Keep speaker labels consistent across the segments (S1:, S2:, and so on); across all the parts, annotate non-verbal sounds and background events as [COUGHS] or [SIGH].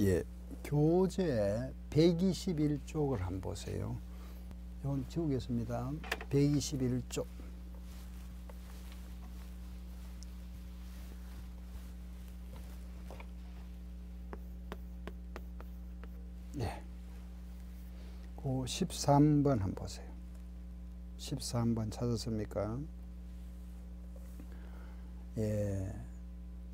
S1: 예, 교재 121쪽을 한번 보세요. 이건 지우겠습니다. 121쪽. 예. 그 13번 한번 보세요. 13번 찾았습니까? 예.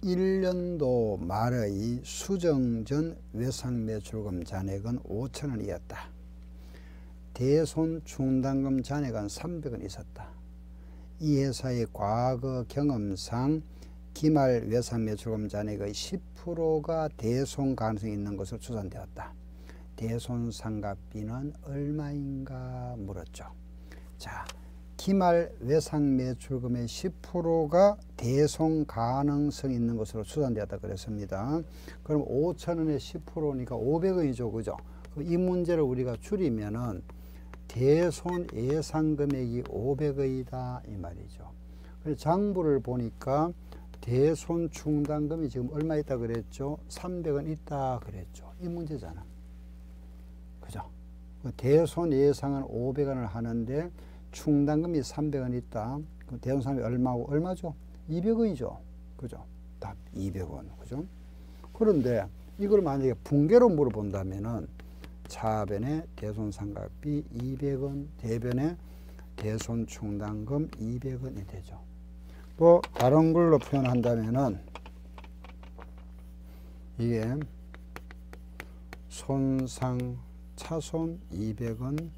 S1: 1년도 말의 수정전 외상매출금 잔액은 5천원이었다. 대손 충당금 잔액은 300원 있었다. 이 회사의 과거 경험상 기말 외상매출금 잔액의 10%가 대손 가능성이 있는 것으로 추산되었다. 대손 상각비는 얼마인가 물었죠. 자, 기말 외상 매출금의 10%가 대손 가능성 있는 것으로 추산되었다 그랬습니다. 그럼 5천 원의 10%니까 500원이죠. 그죠? 이 문제를 우리가 줄이면은 대손 예상 금액이 500원이다 이 말이죠. 그래서 장부를 보니까 대손 충당금이 지금 얼마 있다 그랬죠? 300원 있다 그랬죠. 이 문제잖아. 그죠? 대손 예상은 500원을 하는데 충당금이 300원 있다. 그 대손상이 얼마고 얼마죠? 200원이죠. 그죠? 답 200원. 그죠? 그런데 이걸 만약에 붕괴로 물어본다면은 차변에 대손상각비 200원, 대변에 대손 충당금 200원이 되죠. 또 다른 걸로 표현한다면은 이게 손상 차손 200원,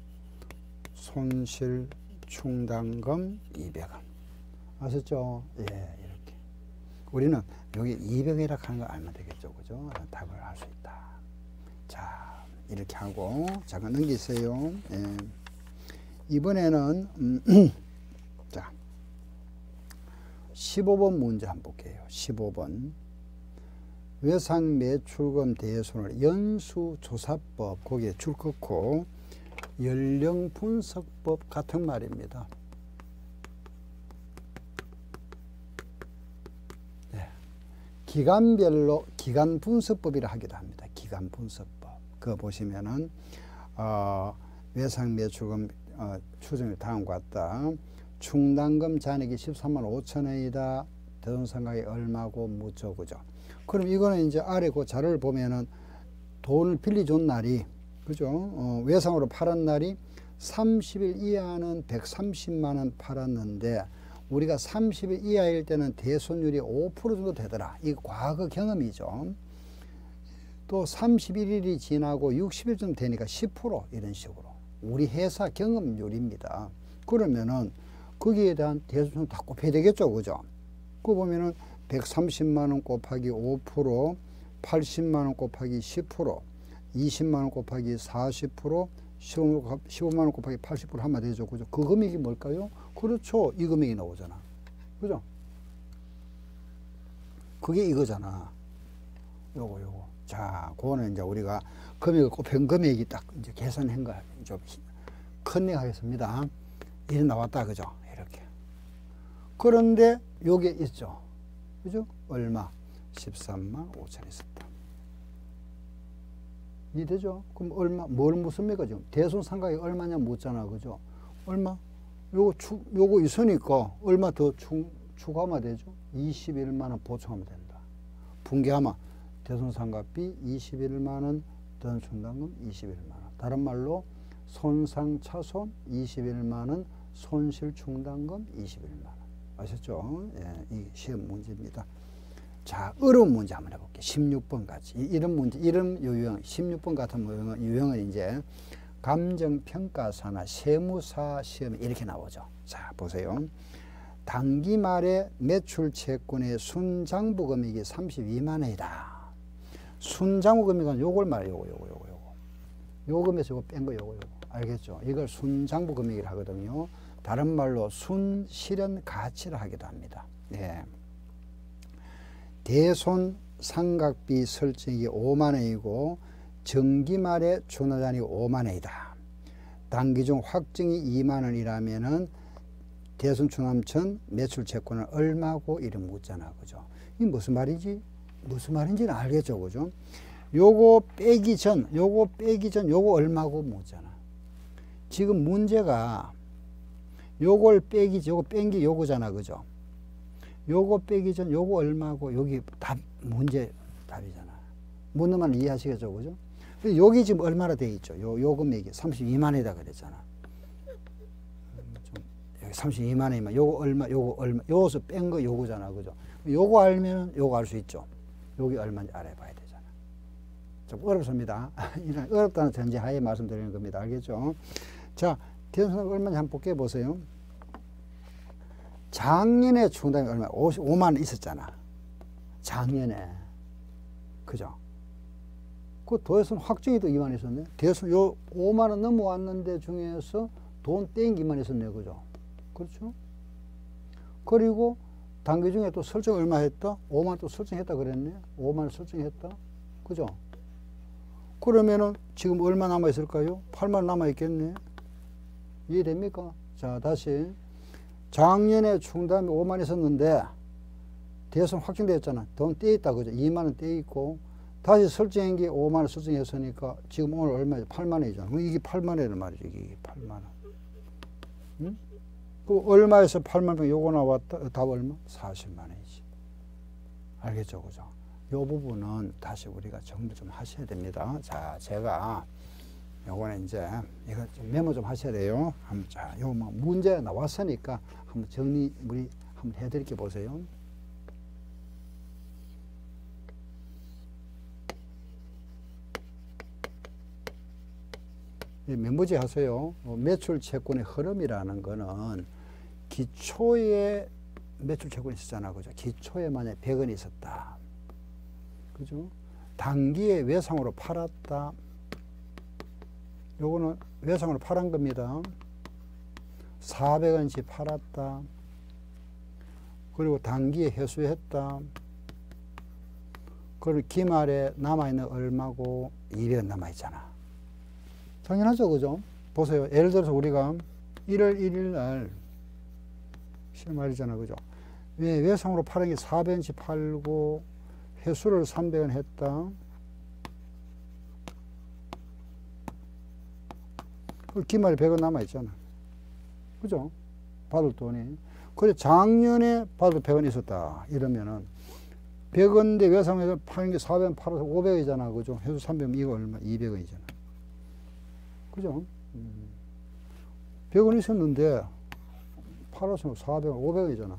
S1: 손실 충당금 200원. 아셨죠? 예, 이렇게. 우리는 여기 200이라 하는 걸 알면 되겠죠. 그죠? 답을 할 수 있다. 자, 이렇게 하고, 잠깐 넘기세요. 예. 이번에는, 음, [CLEARS THROAT] 자, 15번 문제 한번 볼게요. 15번. 외상 매출금 대손을 연수조사법, 거기에 줄 긋고, 연령 분석법 같은 말입니다. 네. 기간별로 기간 분석법이라 하기도 합니다. 기간 분석법. 그거 보시면은 어, 외상 매출금 어, 추정이 다음과 같다. 충당금 잔액이 13만 5천 원이다. 대손상각이 얼마고 묻죠, 그죠? 그럼 이거는 이제 아래 그 자료를 보면은 돈을 빌려준 날이 그죠? 어, 외상으로 팔은 날이 30일 이하는 130만 원 팔았는데 우리가 30일 이하일 때는 대손율이 5% 정도 되더라. 이 과거 경험이죠. 또 31일이 지나고 60일 좀 되니까 10% 이런 식으로. 우리 회사 경험률입니다. 그러면은 거기에 대한 대손 다 곱해야 되겠죠. 그죠? 그거 보면은 130만 원 곱하기 5%, 80만 원 곱하기 10%, 20만 원 곱하기 40%, 15만 원 곱하기 80% 하면 되죠. 그죠? 그 금액이 뭘까요? 그렇죠. 이 금액이 나오잖아. 그죠? 그게 이거잖아. 요거, 요거. 자, 그거는 이제 우리가 금액을 곱한 금액이 딱 이제 계산한 거, 좀 큰내 하겠습니다. 이래 나왔다. 그죠? 이렇게. 그런데 요게 있죠. 그죠? 얼마? 13만 5천 있었다. 이해되죠? 그럼 얼마, 뭘 묻습니까, 지금? 대손 상각이 얼마냐 묻잖아, 그죠? 얼마? 요거 추, 요거 있으니까 얼마 더 추, 추가하면 되죠? 21만원 보충하면 된다. 붕괴하면 대손 상각비 21만원, 던순당금 21만원. 다른 말로 손상 차손 21만원, 손실 충당금 21만원. 아셨죠? 예, 이 시험 문제입니다. 자, 어려운 문제 한번 해볼게요. 16번 같이. 이런 문제, 이런 유형, 16번 같은 유형은, 유형은 이제 감정평가사나 세무사 시험에 이렇게 나오죠. 자, 보세요. 단기 말에 매출 채권의 순장부 금액이 32만 원이다. 순장부 금액은 요걸 말이에요. 요거, 요거, 요거, 요거. 요 금에서 요거 뺀 거, 요거, 요거. 알겠죠? 이걸 순장부 금액이라 하거든요. 다른 말로 순실현 가치를 하기도 합니다. 네. 대손 상각비 설정이 5만 원이고 정기 말에 준하자니 5만 원이다. 단기 중 확정이 2만 원이라면은 대손 추남천 매출 채권은 얼마고 이름 묻잖아. 그죠? 이 무슨 말이지? 무슨 말인지는 알겠죠. 그죠? 요거 빼기 전, 요거 빼기 전, 요거 얼마고 묻잖아. 지금 문제가 요걸 빼기, 요거 뺀 게 요거잖아. 그죠? 요거 빼기 전, 요거 얼마고, 여기 답, 문제 답이잖아. 묻는 말 이해하시겠죠? 그죠? 여기 지금 얼마나 돼 있죠? 요, 요 금액이 32만이다 그랬잖아. 좀, 여기 32만이면 요거 얼마, 요거 얼마, 요것서 뺀 거 요거잖아. 그죠? 요거 알면 요거 알 수 있죠. 여기 얼마인지 알아봐야 되잖아. 좀 어렵습니다. [LAUGHS] 이런 어렵다는 전제하에 말씀드리는 겁니다. 알겠죠? 자, 대선은 얼마인지 한번 볼게 보세요. 작년에 충당이 얼마? 55만 원 있었잖아. 작년에. 그죠? 그 도에서는 확정이 또 2만 있었네. 대선 요 5만 원 넘어왔는데 중에서 돈 땡기만 있었네. 그죠? 그렇죠? 그리고 단기 중에 또 설정 얼마 했다? 5만 또 설정했다 그랬네. 5만 설정했다. 그죠? 그러면은 지금 얼마 남아 있을까요? 8만 남아 있겠네. 이해됩니까? 자, 다시. 작년에 충담이 5만 있었는데 대선 확정됐잖아. 돈 떼 있다. 그죠? 2만 원 떼 있고 다시 설정한 게 5만 원 설정했으니까 지금 오늘 얼마죠? 8만 원이잖아. 이게 8만 원이란 말이죠. 이게 8만 원. 응? 그 얼마에서 8만 원 요거 나왔다. 답 얼마? 40만 원이지. 알겠죠? 그죠? 요 부분은 다시 우리가 정리 좀 하셔야 됩니다. 자, 제가 요거는 이제 이거 좀 메모 좀 하셔야 돼요. 한번 자, 요뭐 문제 나왔으니까 한번 정리 우리 한번 해드릴게 보세요. 메모지 하세요. 어, 매출 채권의 흐름이라는 거는 기초에 매출 채권이 있었잖아. 그죠? 기초에 만약 100원이 있었다. 그죠? 단기에 외상으로 팔았다. 요거는 외상으로 팔은 겁니다. 400원씩 팔았다. 그리고 단기에 회수했다. 그리고 기말에 남아있는 얼마고 200원 남아있잖아. 당연하죠. 그죠? 보세요. 예를 들어서 우리가 1월 1일 날, 실말이잖아. 그죠? 왜, 외상으로 파는 게 400원씩 팔고, 회수를 300원 했다. 기말에 100원 남아있잖아. 그죠? 받을 돈이. 그래, 작년에 받을 100원 있었다. 이러면은, 100원인데 외상에서 파는 게 400원 팔아서 500원이잖아. 그죠? 회수 300원, 이거 얼마? 200원이잖아. 그죠? 음. 100원 있었는데 팔아서 400원, 500원이잖아.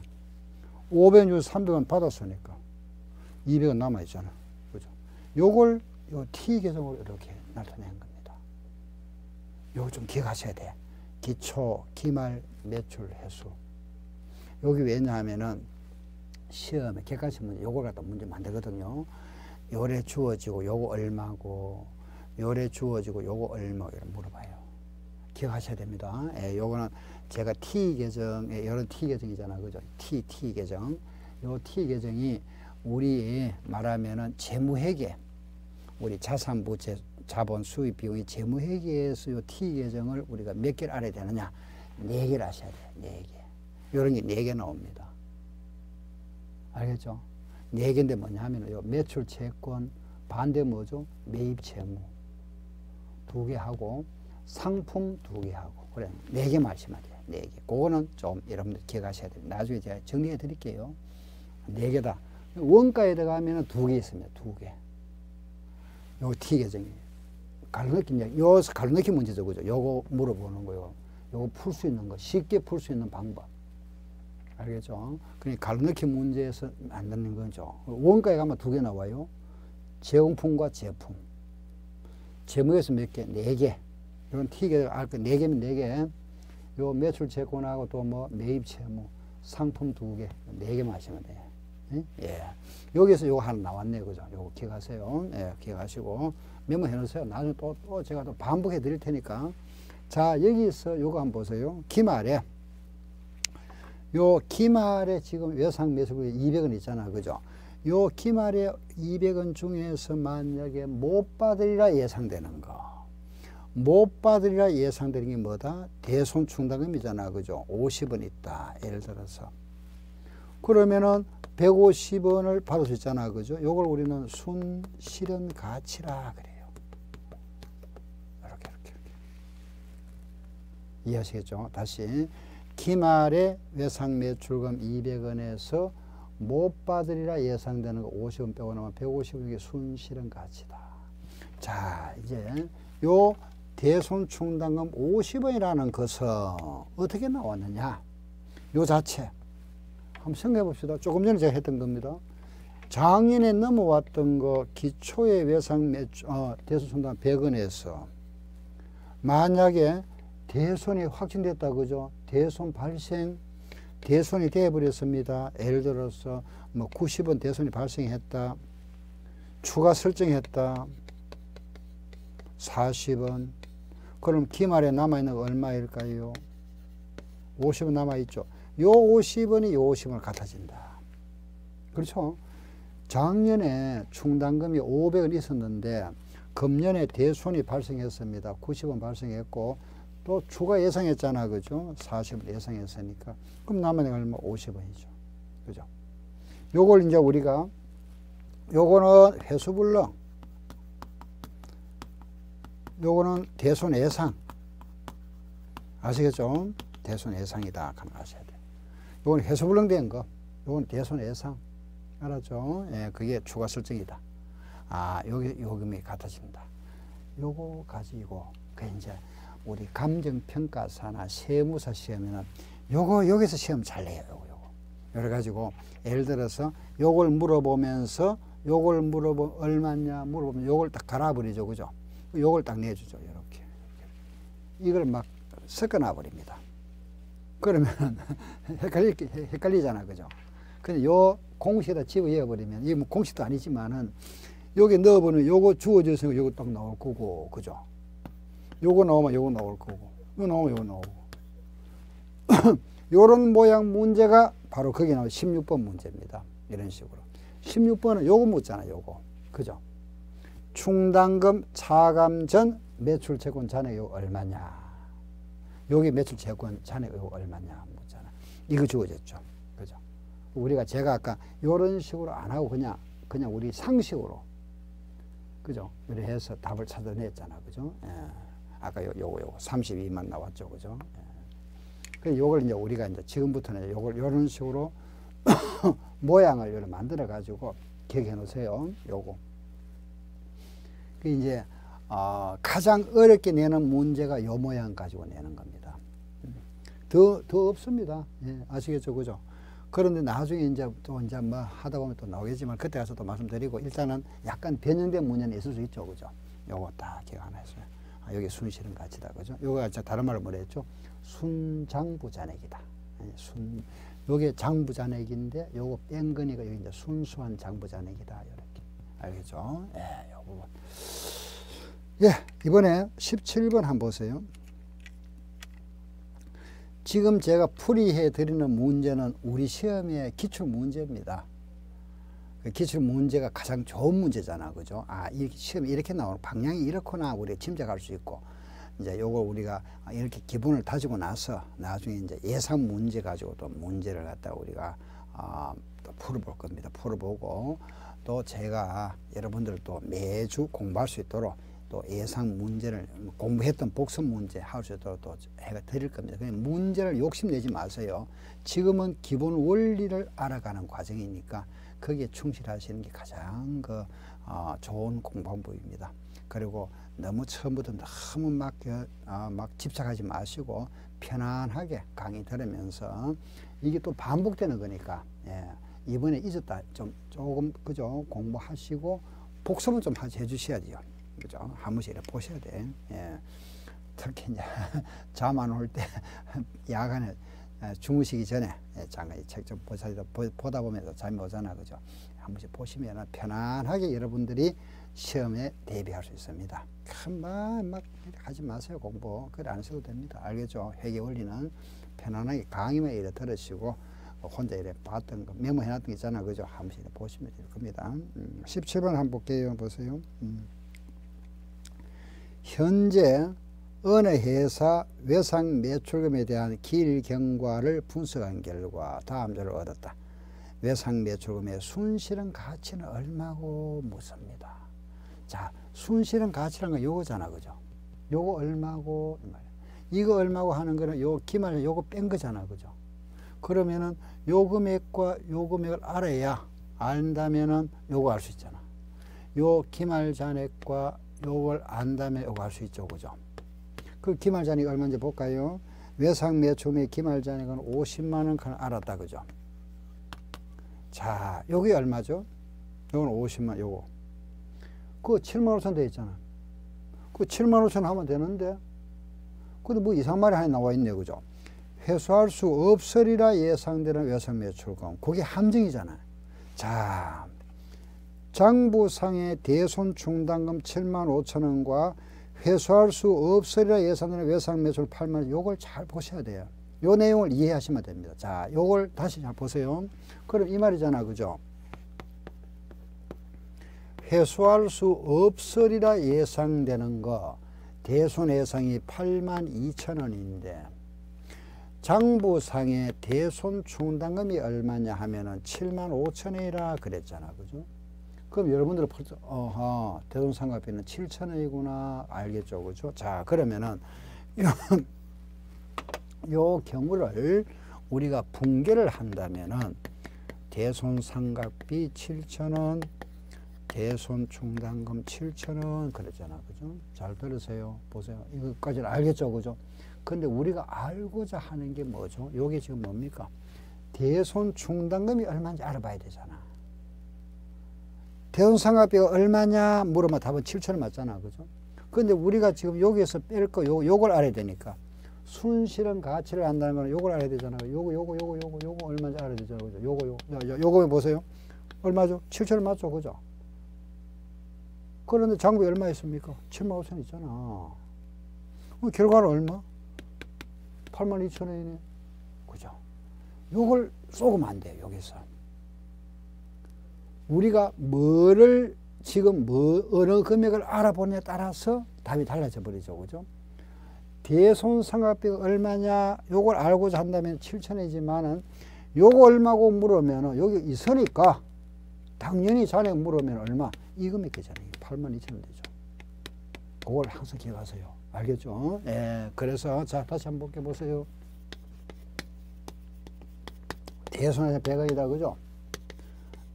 S1: 500원 주서 300원 받았으니까 200원 남아있잖아. 그죠? 요걸 요 T 계정으로 이렇게 나타낸 겁니다. 요거 좀 기억하셔야 돼. 기초, 기말, 매출, 회수. 여기 왜냐하면은 시험에 객관식 문제 요걸 갖다 문제 만들거든요. 요래 주어지고 요거 얼마고 요래 주어지고 요거 얼마 이런 물어봐요. 기억하셔야 됩니다. 예, 요거는 제가 T 계정에 이런 T 계정이잖아, 그죠? T T 계정. 요 T 계정이 우리 말하면은 재무회계, 우리 자산부 재, 자본 수입 비용이 재무 회계에서 요 T 계정을 우리가 몇 개를 알아야 되느냐? 네 개를 아셔야 돼요. 네 개. 요런 게 네 개 나옵니다. 알겠죠? 네 개인데 뭐냐 하면 요 매출 채권 반대 뭐죠? 매입 채무. 두 개 하고 상품 두 개 하고 그래 네 개 말씀하세요 네 개. 그거는 좀 여러분들 기억하셔야 됩니다. 나중에 제가 정리해 드릴게요. 네 개다. 원가에 들어가면 두 개 있습니다. 두 개. 요 T 계정이 가로넣기 요 가로넣기 문제죠, 그죠? 요거 물어보는 거요. 요거 풀 수 있는 거 쉽게 풀 수 있는 방법. 알겠죠? 그러니까 가로넣기 문제에서 만드는 거죠. 원가에 가면 두 개 나와요. 제공품과 제품. 재무에서 몇 개? 네 개. 이건 T가 알거 네 개면 네 개. 요 매출 채권하고 또 뭐 매입 채무, 상품 두 개, 네 개만 하시면 돼요. 예? 예. 여기서 요거 하나 나왔네, 그죠? 요거 기억하세요. 예, 기억하시고 메모해 놓으세요. 나중에 또, 또 제가 또 반복해 드릴 테니까. 자, 여기서 요거 한번 보세요. 기말에. 요 기말에 지금 외상 매수금 200원 있잖아, 그죠? 요 기말에 200원 중에서 만약에 못 받으리라 예상되는 거. 못 받으리라 예상되는 게 뭐다? 대손 충당금이잖아. 그죠? 50원 있다. 예를 들어서. 그러면은 150원을 받을 수 있잖아. 그죠? 요걸 우리는 순 실현 가치라 그래요. 이렇게, 이렇게, 이렇게. 이해하시겠죠? 다시. 기말에 외상 매출금 200원에서 못 받으리라 예상되는 거 50원 빼고 나면 150원이 순실현 가치다. 자, 이제 요 대손 충당금 50원이라는 것은 어떻게 나왔느냐? 요 자체. 한번 생각해 봅시다. 조금 전에 제가 했던 겁니다. 작년에 넘어왔던 거 기초의 외상 매출, 어, 대손 충당 100원에서 만약에 대손이 확진됐다 그죠? 대손 발생, 대손이 되어버렸습니다. 예를 들어서 뭐 90원 대손이 발생했다. 추가 설정했다. 40원. 그럼 기말에 남아있는 거 얼마일까요? 50원 남아있죠. 요 50원이 요 50원을 같아진다. 그렇죠? 작년에 충당금이 500원 있었는데 금년에 대손이 발생했습니다. 90원 발생했고 또 추가 예상했잖아. 그죠? 40원 예상했으니까. 그럼 남은 게 얼마? 50원이죠. 그죠? 요걸 이제 우리가 요거는 회수불능 요거는 대손 예상 아시겠죠? 대손 예상이다. 하면 아셔야 돼요. 요건 해소불능 된 거. 요건 대손 예상. 알았죠? 예, 그게 추가 설정이다. 아, 여기 요금이 같아집니다. 요거 가지고 그 이제 우리 감정평가사나 세무사 시험에는 요거 여기서 시험 잘 내요. 요거 요거. 그래 가지고 예를 들어서 요걸 물어보면서 요걸 물어보 얼마냐 물어보면 요걸 딱 갈아버리죠. 그죠? 요걸 딱 내주죠. 이렇게. 이걸 막 섞어놔 버립니다. 그러면 [LAUGHS] 헷갈리, 헷갈리잖아. 그죠? 근데 요 공식에다 집어넣어 버리면, 이게 뭐 공식도 아니지만은, 여기 넣어보면 요거 주어져서 요거 딱 나올 거고, 그죠? 요거 나오면 요거 나올 거고, 요거 나오면 요거 나오고. [CLEARS THROAT] 요런 모양 문제가 바로 거기 나오는 16번 문제입니다. 이런 식으로. 16번은 요거 묻잖아, 요거. 그죠? 충당금 차감 전 매출 채권 잔액이 얼마냐. 여기 매출 채권 잔액 이거 얼마냐 묻잖아. 이거 주어졌죠. 그죠? 우리가 제가 아까 이런 식으로 안 하고 그냥 그냥 우리 상식으로 그죠? 해서 답을 찾아냈잖아. 그죠? 예. 아까 요, 요거 요거 32만 나왔죠. 그죠? 예. 그 요걸 이제 우리가 이제 지금부터는 요걸 요런 식으로 [COUGHS] 모양을 이렇게 만들어 가지고 기억해 놓으세요. 요거. 그 이제 어, 가장 어렵게 내는 문제가 요 모양 가지고 내는 겁니다. 더, 더 없습니다. 예, 아시겠죠? 그죠? 그런데 나중에 이제 또 이제 뭐 하다 보면 또 나오겠지만 그때 가서 또 말씀드리고 일단은 약간 변형된 문제는 있을 수 있죠. 그죠? 요거 딱 기억 안 했어요. 아, 여기 순실은 가치다. 그죠? 요거 다른 말로 뭐라 했죠? 순장부 잔액이다. 예, 순, 요게 장부 잔액인데 요거 뺀 거니까 여기 이제 순수한 장부 잔액이다. 이렇게. 알겠죠? 예, 요 부분. 예, 이번에 17번 한번 보세요. 지금 제가 풀이해 드리는 문제는 우리 시험의 기출 문제입니다. 그 기출 문제가 가장 좋은 문제잖아. 그죠? 아, 이 시험이 이렇게 나오는 방향이 이렇구나. 우리가 짐작할 수 있고. 이제 요거 우리가 이렇게 기본을 다지고 나서 나중에 이제 예상 문제 가지고 또 문제를 갖다 우리가 어, 또 풀어볼 겁니다. 풀어보고 또 제가 여러분들 또 매주 공부할 수 있도록 또 예상 문제를 공부했던 복습 문제 할 수 있도록 또 해가 드릴 겁니다. 그냥 문제를 욕심내지 마세요. 지금은 기본 원리를 알아가는 과정이니까 거기에 충실하시는 게 가장 그 어, 좋은 공부 방법입니다. 그리고 너무 처음부터 너무 막, 어, 막 집착하지 마시고 편안하게 강의 들으면서 이게 또 반복되는 거니까 예, 이번에 잊었다 좀 조금 그죠 공부하시고 복습은 좀 해주셔야죠. 그죠? 한 번씩 이렇게 보셔야 돼. 예. 특히 이제 [LAUGHS] 잠 안 올 때 [LAUGHS] 야간에 아, 주무시기 전에 예, 잠깐 책좀 보다 보면서 잠이 오잖아. 그죠? 한 번씩 보시면 편안하게 여러분들이 시험에 대비할 수 있습니다. 큰막 막 하지 마세요. 공부. 그래 안 하셔도 됩니다. 알겠죠? 회계 원리는 편안하게 강의만 이래 들으시고 혼자 이래 봤던 거 메모해놨던 거 있잖아. 그죠? 한 번씩 보시면 될 겁니다. 음, 17번 한번 볼게요. 보세요. 음. 현재 어느 회사 외상 매출금에 대한 길 경과를 분석한 결과 다음 자를 얻었다. 외상 매출금의 순실현 가치는 얼마고 묻습니다. 자, 순실현 가치란 건 요거잖아, 그죠? 요거 얼마고 이거 얼마고 하는 거는 요 기말 요거 뺀 거잖아, 그죠? 그러면은 요 금액과 요 금액을 알아야 안다면은 요거 알 수 있잖아. 요 기말 잔액과 요걸 안다면 요거 알 수 있죠, 그죠? 그 기말 잔액이 얼마인지 볼까요? 외상 매출금의 기말 잔액은 50만 원 알았다, 그죠? 자, 여기 얼마죠? 요건 50만, 요거. 그 7만 5천 돼 있잖아. 그 7만 5천 하면 되는데, 근데 뭐 이상 말이 하나 나와 있네, 그죠? 회수할 수 없으리라 예상되는 외상 매출금. 그게 함정이잖아. 자, 장부상의 대손 충당금 7만 5천 원과 회수할 수 없으리라 예상되는 외상 8만 원. 요걸 잘 보셔야 돼요. 요 내용을 이해하시면 됩니다. 자, 요걸 다시 잘 보세요. 그럼 이 말이잖아. 그죠? 회수할 수 없으리라 예상되는 거 대손 예상이 8만 2천 원인데 장부상의 대손 충당금이 얼마냐 하면은 7만 5천 원이라 그랬잖아. 그죠? 그럼 여러분들 벌써 어허 대손 상가비는 7천 원이구나 알겠죠. 그죠? 자, 그러면은 요 [LAUGHS] 경우를 우리가 분계를 한다면은 대손 상각비 7천원, 대손 충당금 7천원 그랬잖아. 그죠? 잘 들으세요. 보세요. 이것까지는 알겠죠. 그죠? 근데 우리가 알고자 하는 게 뭐죠? 요게 지금 뭡니까? 대손 충당금이 얼마인지 알아봐야 되잖아. 대손 상각비가 얼마냐 물으면 답은 7천 원 맞잖아. 그죠? 근데 우리가 지금 여기에서 뺄 거, 요, 요걸 알아야 되니까. 순실현 가치를 안다는 거는 요걸 알아야 되잖아요. 요거, 요거, 요거, 요거, 요거 얼마인지 알아야 되잖아요. 그죠? 요거, 요거, 요, 요거 보세요. 얼마죠? 7천 맞죠? 그죠? 그런데 장부에 얼마 있습니까? 7만 5천 있잖아. 결과는 얼마? 8만 2천 원이네. 그죠? 요걸 쏘으면 안 돼요, 여기서. 우리가 뭐를 지금 뭐, 어느 금액을 알아보냐에 따라서 답이 달라져 버리죠. 그죠? 대손상각비가 얼마냐 요걸 알고자 한다면 7천이지만은 요거 얼마고 물으면 여기 있으니까 당연히 자네 물으면 얼마? 이 금액이잖아요. 8만 2천 원 되죠. 그걸 항상 기억하세요. 알겠죠? 예 그래서 자 다시 한번 볼게 보세요. 대손에 100원이다. 그죠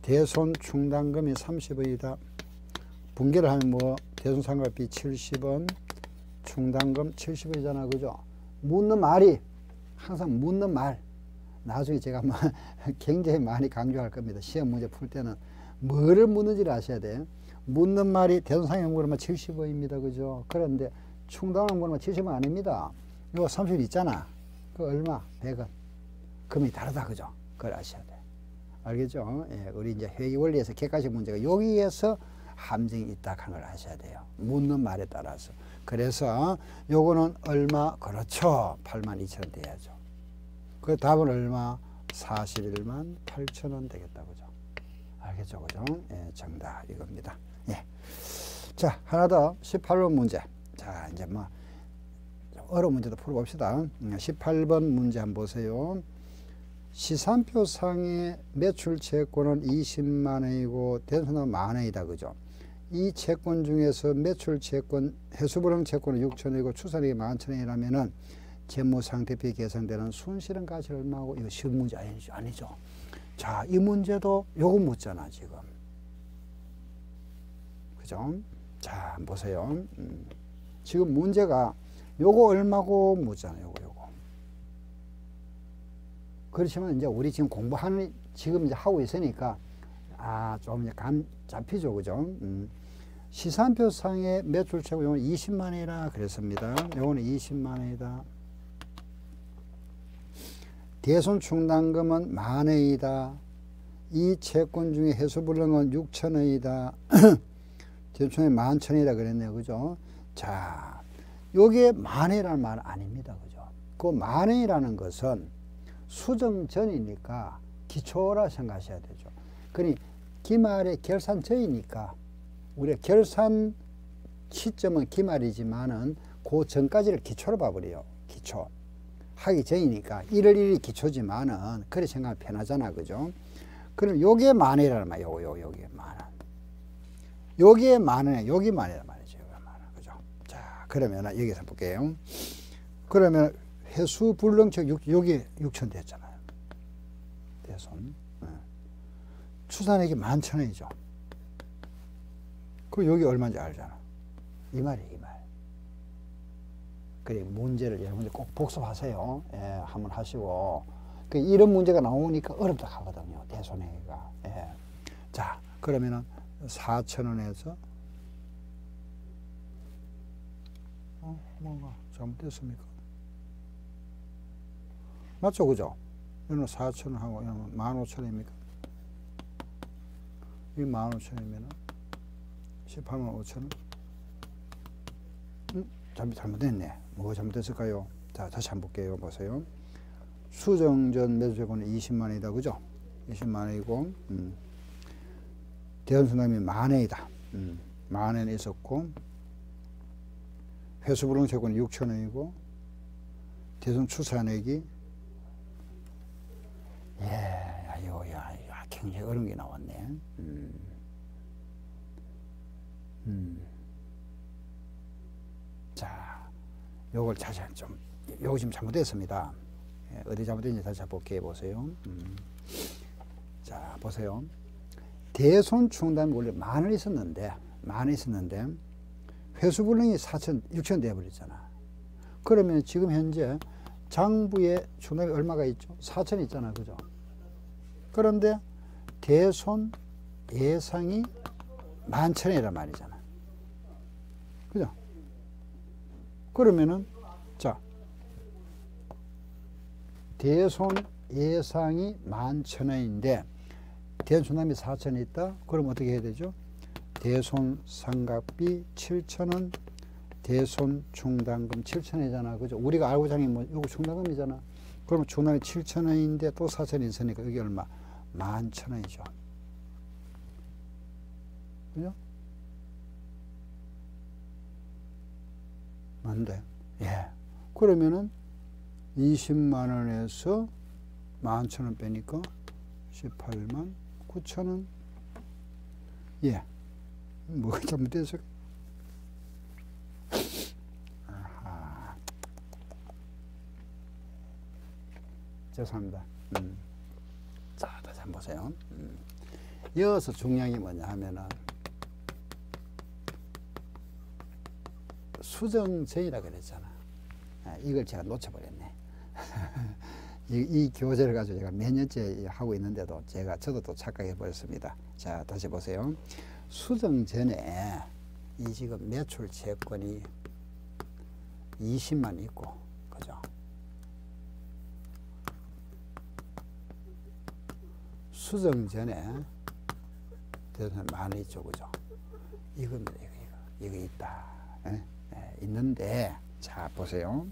S1: 대손 충당금이 30원이다 분계를 하면 뭐 대손 상각비 70원 충당금 70원이잖아. 그죠? 묻는 말이 항상 묻는 말. 나중에 제가 뭐 [LAUGHS] 굉장히 많이 강조할 겁니다. 시험 문제 풀 때는 뭐를 묻는지를 아셔야 돼요. 묻는 말이 대손상형 물으면 70원입니다. 그죠? 그런데 충당을 물으면 70원 아닙니다. 이거 30원 있잖아. 그 얼마? 100원. 금이 다르다. 그죠? 그걸 아셔야 돼. 알겠죠? 예, 우리 이제 회계 원리에서 객관식 문제가 여기에서 함정이 있다 하는 걸 아셔야 돼요. 묻는 말에 따라서. 그래서 요거는 얼마? 그렇죠. 8만 2천 원 돼야죠. 그 답은 얼마? 41만 8천 원 되겠다. 그죠? 알겠죠? 그죠? 예, 정답 이겁니다. 예. 자, 하나 더 18번 문제. 자, 이제 뭐 어려운 문제도 풀어봅시다. 18번 음, 문제 한번 보세요. 시산표상의 매출 채권은 20만 원이고 대손은 만 원이다. 그죠? 이 채권 중에서 매출 채권, 해수불능 채권은 6천 원이고 추산액이 만천 원이라면은 재무상태비 계산되는 순실은 가치 얼마고 이거 쉬운 문제 아니죠? 아니죠. 자, 이 문제도 요거 묻잖아, 지금. 그죠? 자, 보세요. 음. 지금 문제가 요거 얼마고 묻잖아요, 요거. 그렇지만 이제 우리 지금 공부하는, 지금 이제 하고 있으니까 아, 좀 이제 감 잡히죠, 그죠? 음. 시산표상의 매출 최고 요건 20만 원이라 그랬습니다. 요거는 20만 원이다. 대손 충당금은 만 원이다. 이 채권 중에 해수불능은 6천 원이다. [CLEARS THROAT] 대충에 만천 원이다 그랬네요. 그죠? 자, 요게 만 원이라는 말 아닙니다. 그죠? 그 만 원이라는 것은 수정 전이니까 기초라 생각하셔야 되죠. 그러니 기말의 결산 전이니까 우리가 결산 시점은 기말이지만은 그 전까지를 기초로 봐버려요. 기초. 하기 전이니까 1월 1일이 기초지만은 그래 생각하면 편하잖아. 그죠? 그럼 요게 만원이라는 말이야. 요, 요, 요게 만원. 요게 만원이야. 요게 만원이란 말이죠. 만원. 그죠? 자, 그러면 여기서 볼게요. 그러면 회수 불능책 여기 6천 됐잖아요. 대손. 네. 추산액이 만천 원이죠. 그 여기 얼마인지 알잖아. 이 말이에요, 이 말. 그래, 문제를 여러분들 꼭 복습하세요. 예, 한번 하시고. 그 이런 문제가 나오니까 어렵다 하거든요. 대손해가. 예. 자, 그러면은 4천원에서 어, 뭔가 잘못됐습니까? 맞죠, 그죠? 이거는 4천원하고 이거는 15,000원입니까? 이 15,000원이면은 18만 5천원? 음, 잘못, 잘못됐네. 뭐가 잘못됐을까요? 자, 다시 한번 볼게요. 보세요. 수정전 매수재고는 20만원이다. 그죠? 20만원이고, 음. 대연수남이 만원이다. 음. 만원 있었고, 회수불능 채권은 6천원이고, 대손 추산액이, 예, 야, 이거, 야, 이거 굉장히 어려운 게 나왔네. 음. 음. 자, 요걸 다시 좀, 요거 지금 잘못됐습니다. 예, 어디 잘못됐는지 다시 볼게 보세요. 음. 자, 보세요. 대손 충당이 원래 만원 있었는데, 만원 있었는데, 회수불능이 4천, 6천 돼버렸잖아. 그러면 지금 현재 장부에 충당이 얼마가 있죠? 4천 있잖아. 그죠? 그런데 대손 예상이 만천이란 말이잖아. 그죠? 그러면은, 자, 대손 예상이 만천원인데, 대손남이 사천이 있다? 그럼 어떻게 해야 되죠? 대손 상각비 7천원, 대손 충당금 7천원이잖아. 그죠? 우리가 알고 자는 뭐, 이거 충당금이잖아. 그러면 충당이 7천원인데 또 4천이 있으니까 여기 얼마? 만천원이죠. 그죠? 맞는데, 예. 그러면은 20만 원에서 만천 원 빼니까 18만 9천 원. 예. 뭐가 잘못됐어? 아 죄송합니다. 음. 자, 다시 한번 보세요. 음. 이어서 중요한 게 뭐냐 하면은 수정전이라 그랬잖아. 아, 이걸 제가 놓쳐버렸네. [LAUGHS] 이, 이, 교재를 가지고 제가 몇 년째 하고 있는데도 제가 저도 또 착각해 버렸습니다. 자, 다시 보세요. 수정 전에 이 지금 매출 채권이 20만 있고, 수정 전에 대선 많이 있죠, 그죠? 이겁니다, 이거, 이거, 이거 있다. 예? 예, 있는데, 자, 보세요.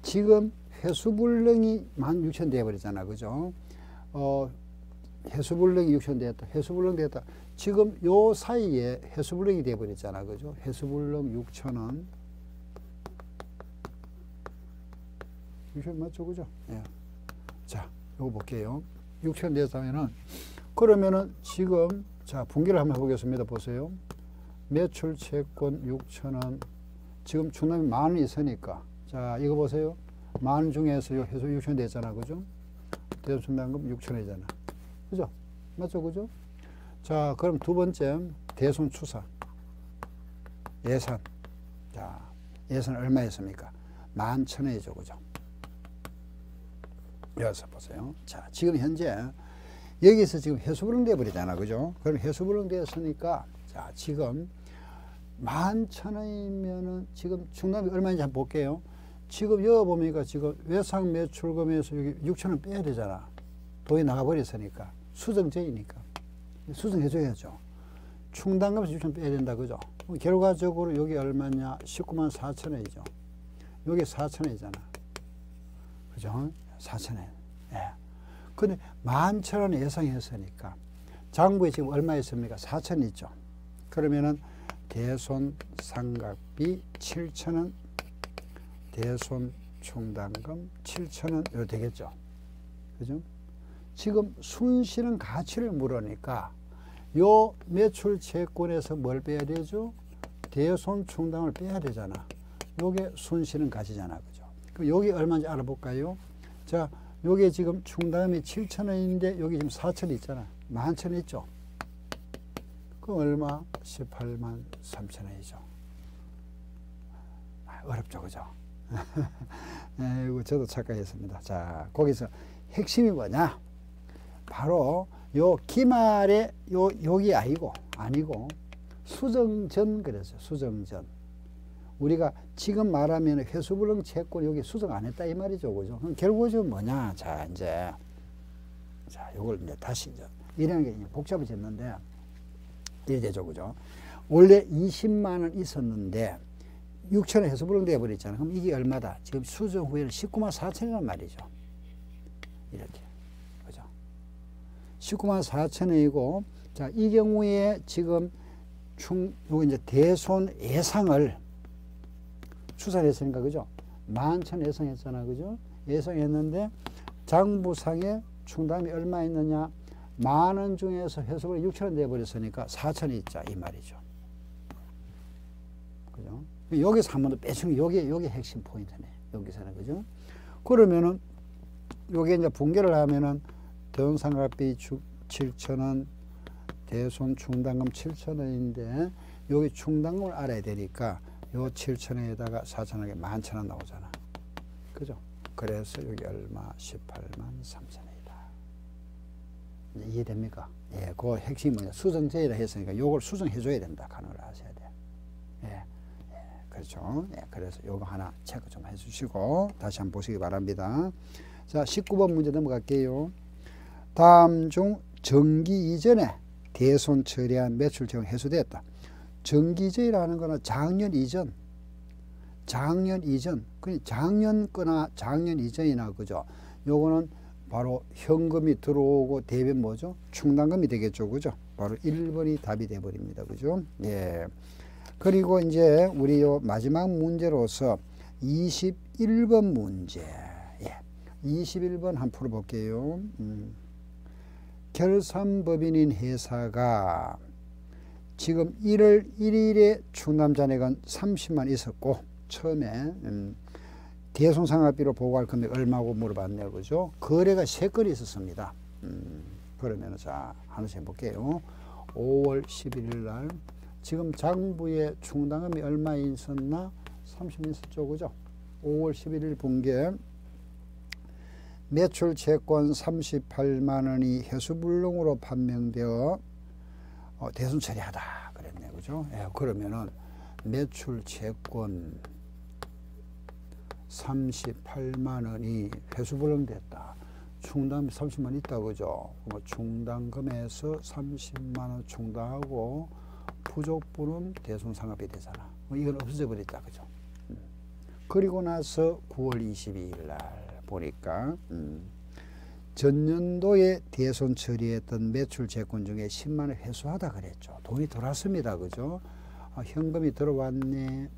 S1: 지금 회수불능이 16,000 되어버렸잖아. 그죠? 어, 회수불능이 6,000 되었다. 회수불능 되었다. 지금 요 사이에 회수불능이 되어버렸잖아. 그죠? 회수불능 6,000원. 6,000 맞죠? 그죠? 예. 자, 요거 볼게요. 6,000 되었다면은, 그러면은 지금, 자, 분기를 한번 해보겠습니다. 보세요. 매출 채권 6,000원. 지금 충남이 만원 있으니까. 자, 이거 보세요. 만 중에서 요 해소 6천 됐잖아. 그죠? 대손당금 6천이잖아. 그죠? 맞죠? 그죠? 자, 그럼 두 번째, 대손 추사. 예산. 자, 예산 얼마였습니까? 만 천원이죠. 그죠? 여기서 보세요. 자, 지금 현재 여기서 지금 해수불능 돼버리잖아. 그죠? 그럼 해수불능 되었으니까, 자, 지금 만 천 원이면은 지금 충남이 얼마인지 한번 볼게요. 지금 여기 보니까 지금 외상 매출금에서 여기 6천 원 빼야 되잖아. 돈이 나가버렸으니까. 수정제이니까. 수정해줘야죠. 충당금에서 6천 원 빼야 된다. 그죠? 결과적으로 여기 얼마냐? 19만 4천 원이죠. 여기 4천 원이잖아. 그죠? 4천 원. 예. 근데 만천 원 예상했으니까. 장부에 지금 얼마 있습니까? 4천 있죠. 그러면은 대손 상각비 7천 원 대손 충당금 7천원 요 되겠죠. 그죠? 지금 순실은 가치를 물으니까 요 매출 채권에서 뭘 빼야 되죠? 대손 충당을 빼야 되잖아. 요게 순실은 가치잖아. 그죠? 그럼 여기 얼마인지 알아볼까요? 자, 요게 지금 충당금이 7천원인데 여기 지금 4천 있잖아. 만천 있죠? 그럼 얼마? 18만 3천원이죠. 아, 어렵죠, 그죠? [LAUGHS] 네, 이거 저도 착각했습니다. 자, 거기서 핵심이 뭐냐? 바로 요 기말에 요 여기 아니고 아니고 수정전 그랬어요. 수정전. 우리가 지금 말하면 회수불능 채권 여기 수정 안 했다 이 말이죠. 그죠? 그럼 결국은 뭐냐? 자, 이제 자, 요걸 이제 다시 이제 이런 게 복잡해졌는데 이래 되죠. 그죠? 원래 20만 원 있었는데 6천 원 해수불능 돼 버렸잖아요. 그럼 이게 얼마다? 지금 수정 후에는 19만 4천이란 말이죠. 이렇게. 19만 4천 원이고 자, 이 경우에 지금 충, 요 이제 대손 예상을 추산했으니까 그죠? 만천 예상했잖아 그죠? 예상했는데 장부상에 충당이 얼마 있느냐? 만 원 중에서 회수가 6천 원 돼버렸으니까 4천이 있자 이 말이죠. 그죠? 여기서 한 번 더 빼주는 요게 요게 핵심 포인트네. 여기서는 그죠? 그러면은 요게 이제 분개를 하면은 대원상각비 7천원, 대손 충당금 7천원인데 여기 충당금을 알아야 되니까 요 7천원에다가 4천원에 만천원 나오잖아. 그죠? 그래서 여기 얼마? 18만 3천원이다. 이해됩니까? 예, 그 핵심이 뭐냐? 수정제이라 했으니까 요걸 수정해줘야 된다. 간호를 하셔야 돼. 예, 예, 그렇죠. 예, 그래서 요거 하나 체크 좀 해주시고 다시 한번 보시기 바랍니다. 자, 19번 문제 넘어갈게요. 다음 중 정기 이전에 대손 처리한 매출 제공 해소되었다. 정기제라는 거는 작년 이전, 작년 이전, 그 작년 거나 작년 이전이나 그죠. 요거는 바로 현금이 들어오고 대변 뭐죠? 충당금이 되겠죠, 그죠? 바로 1번이 답이 돼 버립니다, 그죠? 예. 그리고 이제 우리 요 마지막 문제로서 21번 문제. 예. 21번 한번 풀어 볼게요. 음. 결산법인인 회사가 지금 1월 1일에 충남 잔액은 30만 있었고 처음에 음, 대손상업비로 보고할 금액 얼마고 물어봤네요. 그죠? 거래가 세 건이 있었습니다. 음, 그러면 자 하나씩 해볼게요. 5월 11일 날 지금 장부에 충당금이 얼마 있었나? 30 있었죠. 그죠? 5월 11일 분계 매출 채권 38만 원이 해수불능으로 판명되어 어, 대손 처리하다 그랬네 그죠? 예, 그러면은 매출 채권 38만 원이 회수불능 됐다. 충당 30만 있다 그죠? 뭐 충당금에서 30만 원 충당하고 부족분은 대손상업이 되잖아. 뭐 이건 없어져 버렸다 그죠? 음. 그리고 나서 9월 22일 날 보니까 음, 전년도에 대손 처리했던 매출 채권 중에 10만 원 회수하다 그랬죠. 돈이 들어왔습니다. 그죠? 아, 현금이 들어왔네.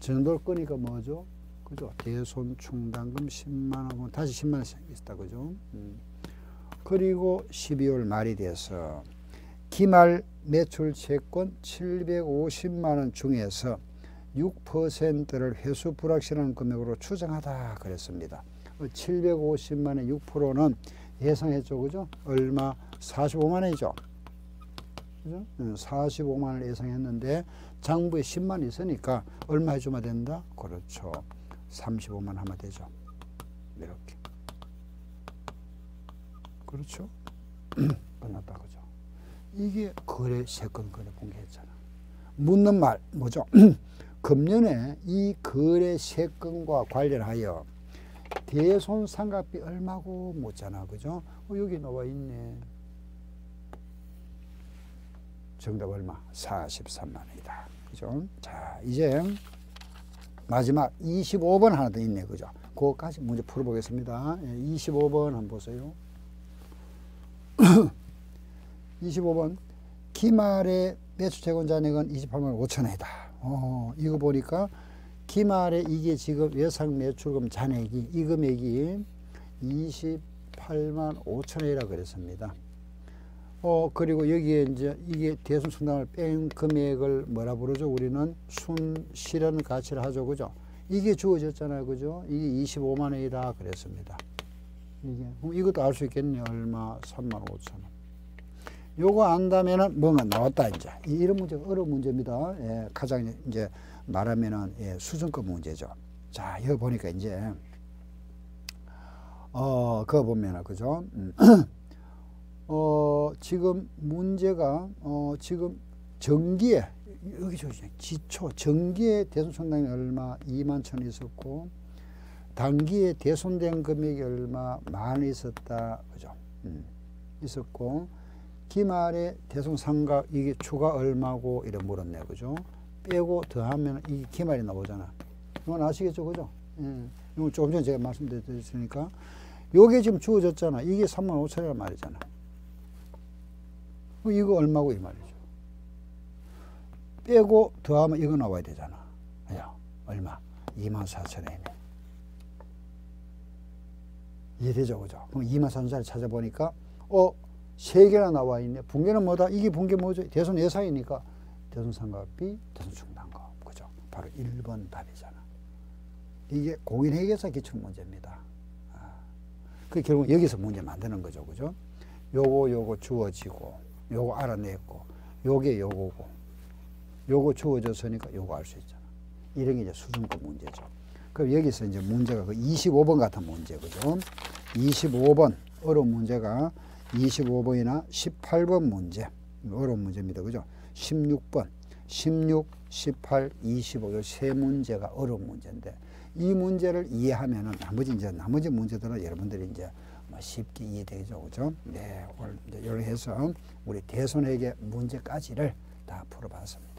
S1: 전년도 거니까 뭐죠? 그죠? 대손 충당금 10만 원, 다시 10만 원씩 있다. 그죠? 음. 그리고 12월 말이 돼서 기말 매출 채권 750만 원 중에서 6%를 회수 불확실한 금액으로 추정하다 그랬습니다. 750만의 6%는 예상했죠. 그죠? 얼마? 45만이죠. 그죠? 45만을 예상했는데 장부에 10만 있으니까 얼마 해주면 된다? 그렇죠. 35만 하면 되죠. 이렇게. 그렇죠? [CLEARS THROAT] 끝났다. 그죠? 이게 거래, 세건 거래 공개했잖아. 묻는 말, 뭐죠? [CLEARS THROAT] 금년에 이 거래 세건과 관련하여 대손 상각비 얼마고 묻잖아. 그죠? 어, 여기 나와 있네. 정답 얼마? 43만 원이다. 그죠? 자, 이제 마지막 25번 하나 더 있네. 그죠? 그거까지 문제 풀어보겠습니다. 25번 예, 한번 보세요. [CLEARS THROAT] 25번 기말의 매수 채권 잔액은 28만 5천 원이다. 어, 이거 보니까 기말에 이게 지금 예상 매출금 잔액이 이 금액이 28만 18만 5천 원이라 그랬습니다. 어 그리고 여기에 이제 이게 대손 충당을 뺀 금액을 뭐라 부르죠? 우리는 순실현 가치를 하죠, 그죠? 이게 주어졌잖아요, 그죠? 이게 25만 원이다 그랬습니다. 이게 그럼 이것도 알 수 있겠네요. 얼마? 3만 5천 원. 요거 안다면은 뭔가 나왔다 이제 이- 이런 문제가 어려운 문제입니다. 예, 가장 이제 말하면은 예, 수준급 문제죠. 자 여기 보니까 이제 어 그거 보면은 그죠? 음. [CLEARS THROAT] 어 지금 문제가 어 지금 전기에 여기 저 기초 전기에 대손 총량이 얼마 2만 천 있었고 단기에 대손된 금액이 얼마 만 있었다 그죠? 음. 있었고 기말에 대손 상각 이게 추가 얼마고 이래 물었네 그죠? 빼고 더하면 이 기말이 나오잖아. 이건 아시겠죠 그죠? 예. 이건 조금 전에 제가 말씀드렸으니까 요게 지금 주어졌잖아. 이게 3만 5천이란 말이잖아. 이거 얼마고 이 말이죠. 빼고 더하면 이거 나와야 되잖아. 야, 얼마? 2만 4천 원이네. 이해되죠, 그죠? 그럼 2만 4천 원짜리 찾아보니까, 어, 세 개나 나와 있네. 분계는 뭐다? 이게 분계 뭐죠? 대손 예상이니까 대손 삼각비, 대손 충당금. 그죠? 바로 1번 답이잖아. 이게 공인회계사 기출 문제입니다. 아, 그 결국 여기서 문제 만드는 거죠, 그죠? 요거 요거 주어지고, 요거 알아냈고, 요게 요거고, 요거 주어졌으니까 요거 알 수 있잖아. 이런 게 이제 수준급 문제죠. 그럼 여기서 이제 문제가 그 25번 같은 문제, 그죠? 25번 어려운 문제가 25번이나 18번 문제 어려운 문제입니다, 그죠? 16번, 16, 18, 25 이 세 문제가 어려운 문제인데 이 문제를 이해하면은 나머지 이제 나머지 문제들은 여러분들이 이제 뭐 쉽게 이해되죠, 그죠? 네, 오늘 이제 이렇게 해서 우리 대손에게 문제까지를 다 풀어봤습니다.